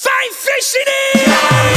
Fine fishing!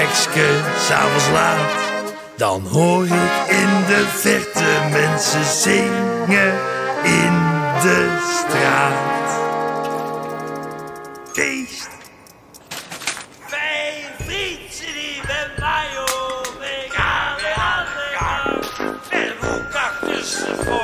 Bekske, s'avonds laat. Dan hoor ik in de verte mensen zingen in de straat. Feest! Wij fietsen die ben mij op. Ik aan de handen. Met ze tussen